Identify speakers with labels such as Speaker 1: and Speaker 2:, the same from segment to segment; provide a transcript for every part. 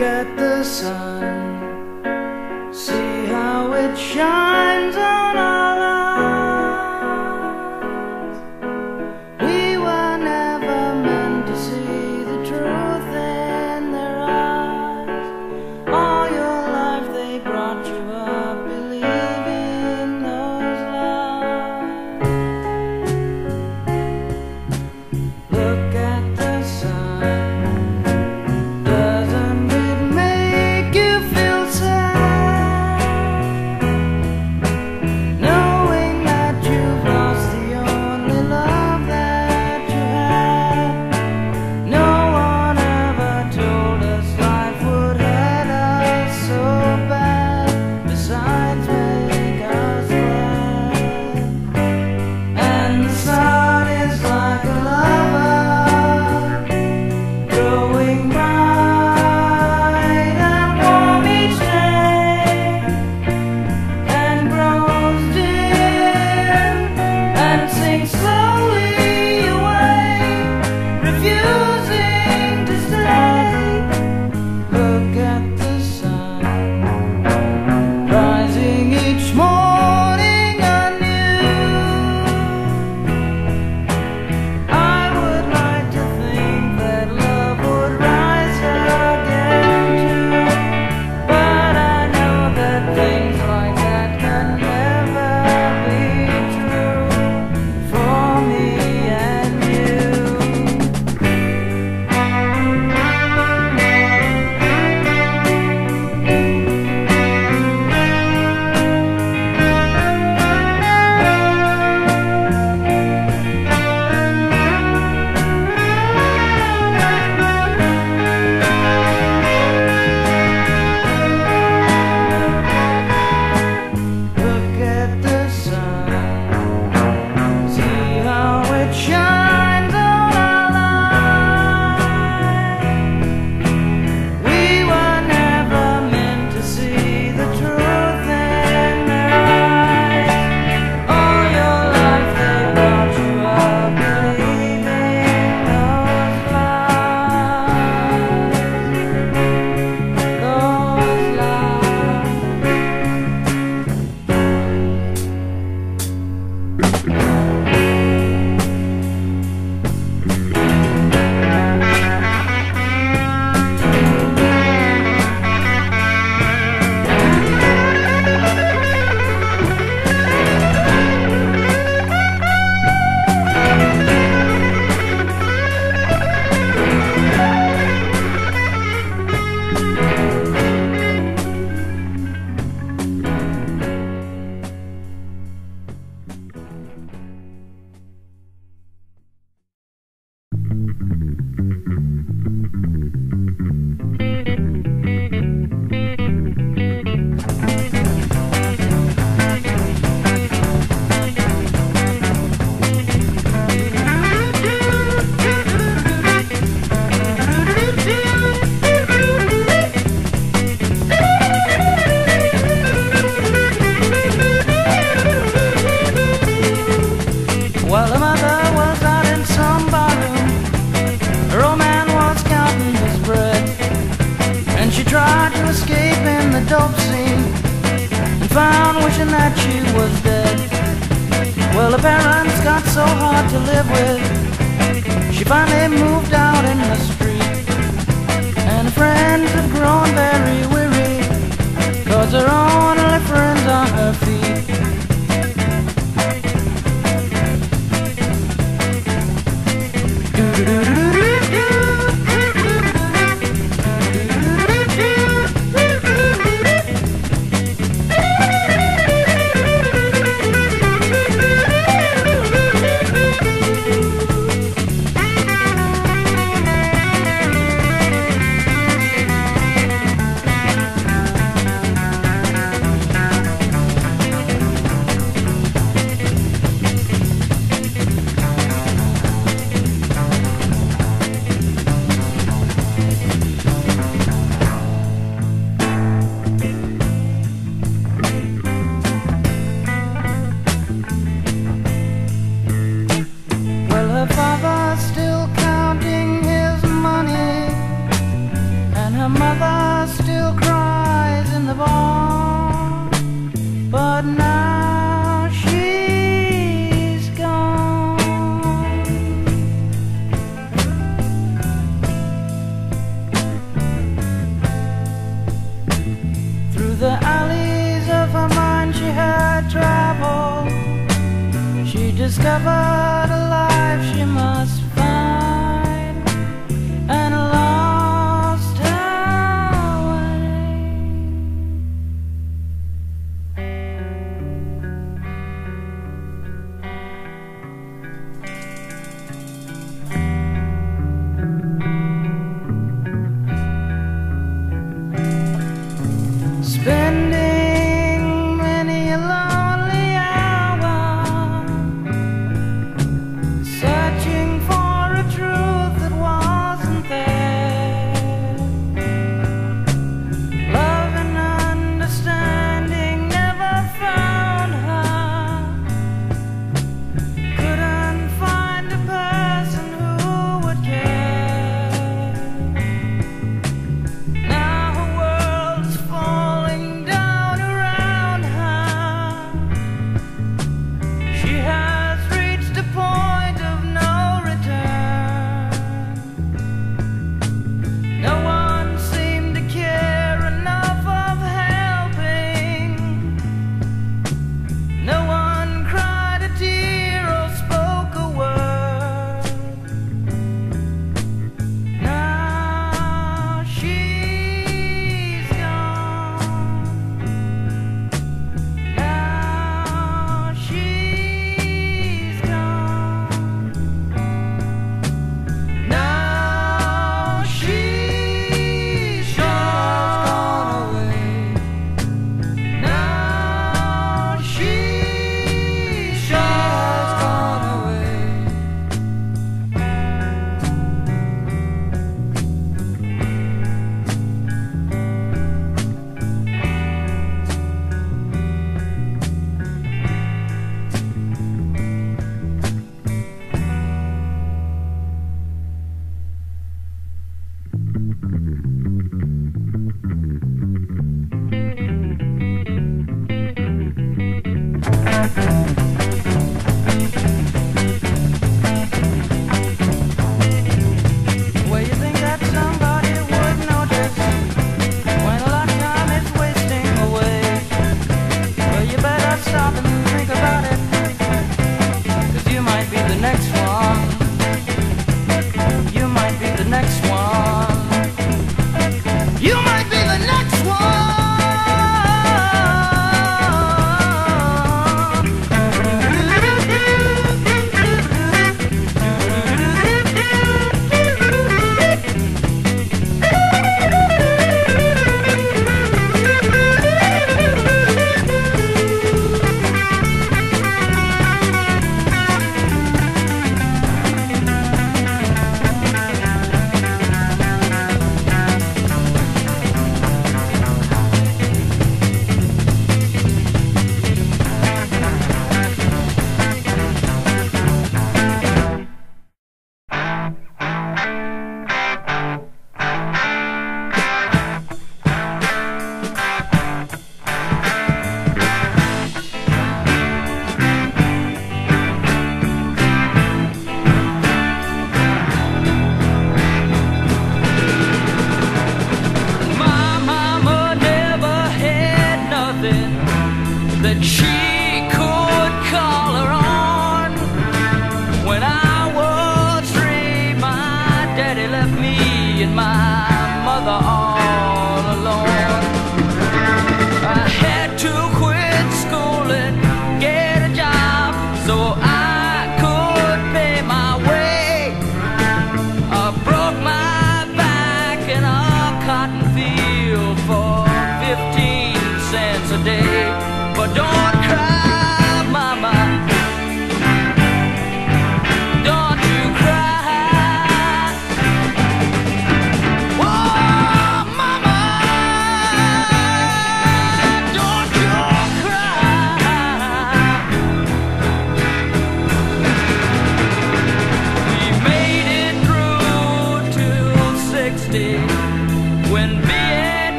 Speaker 1: at the sun, see how it shines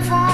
Speaker 1: far.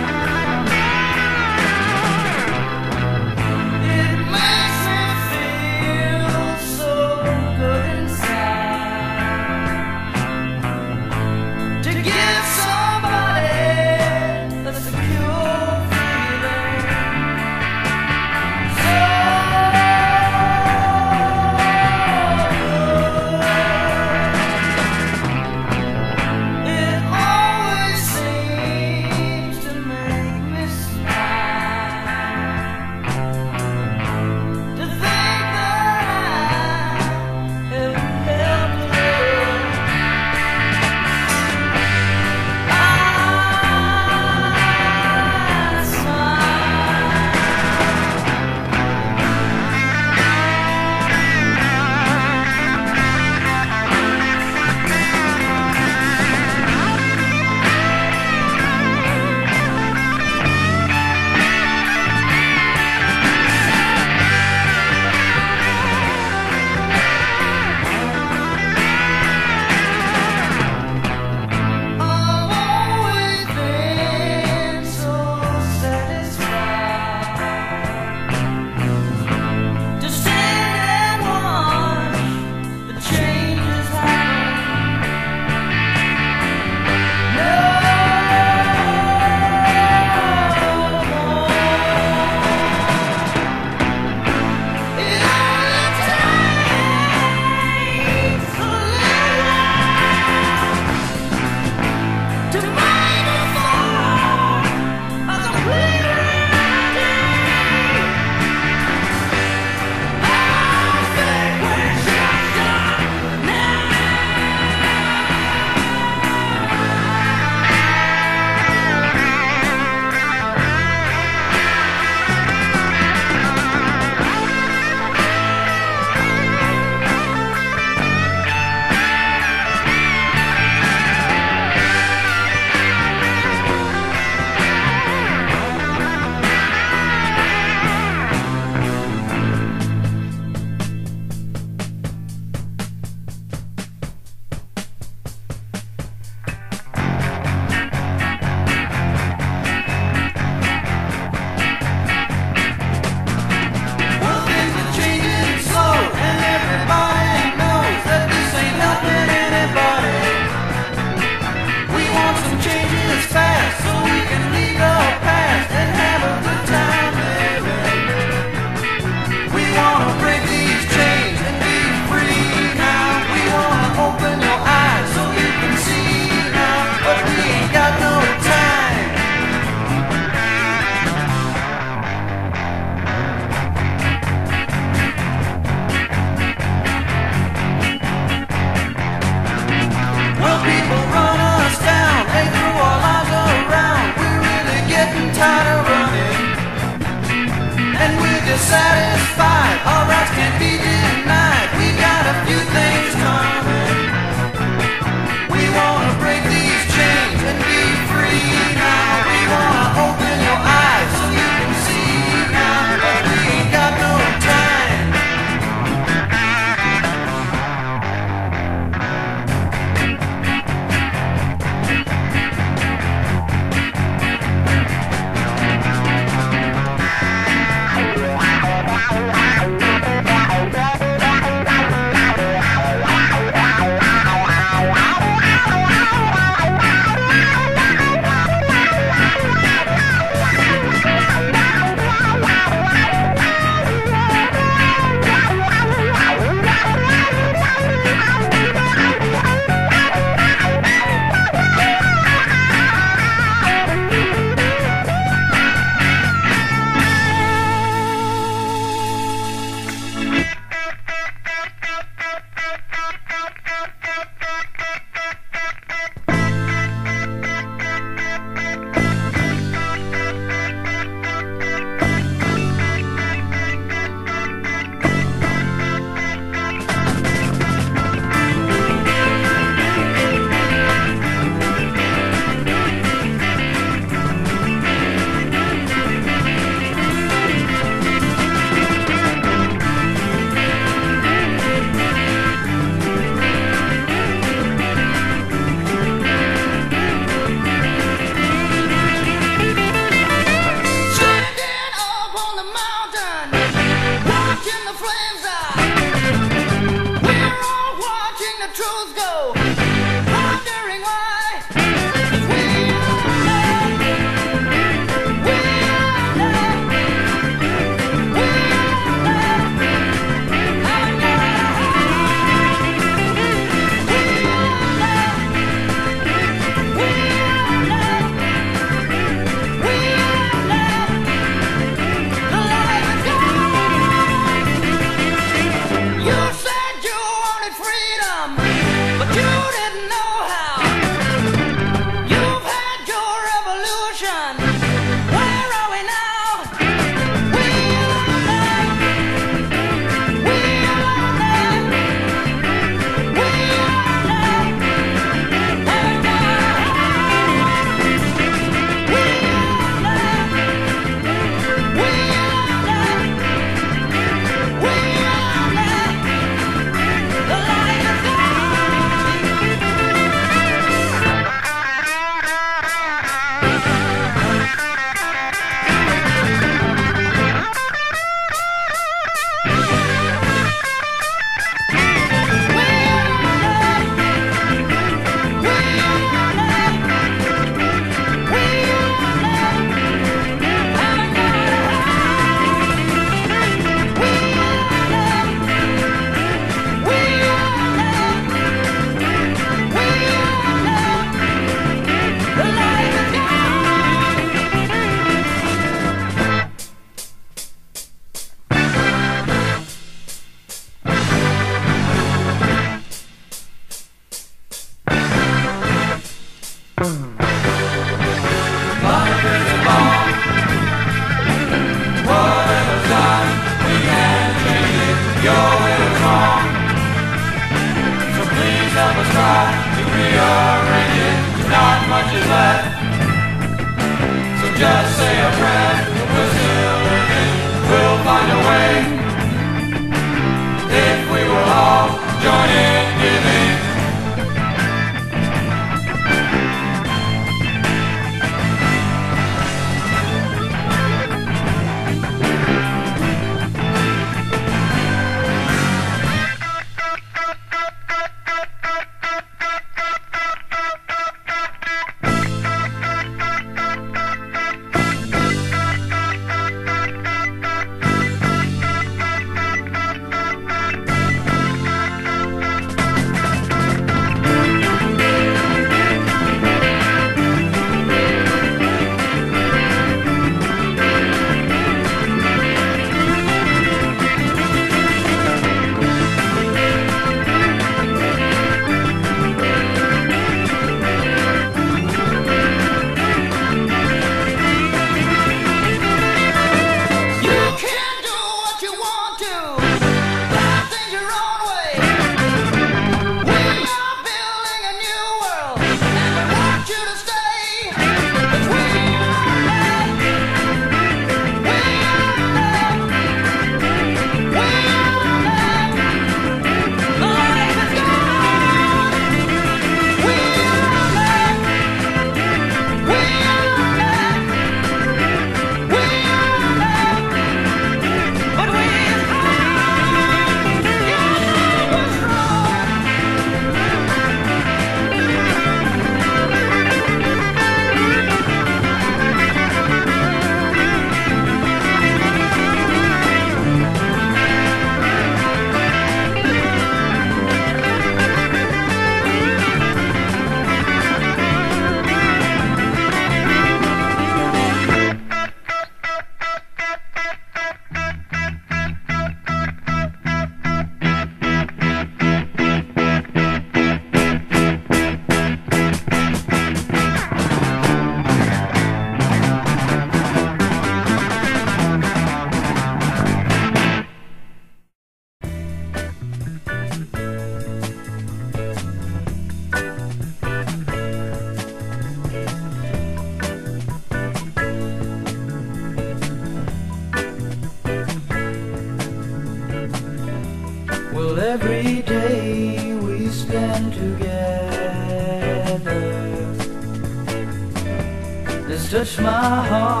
Speaker 1: Has touched my heart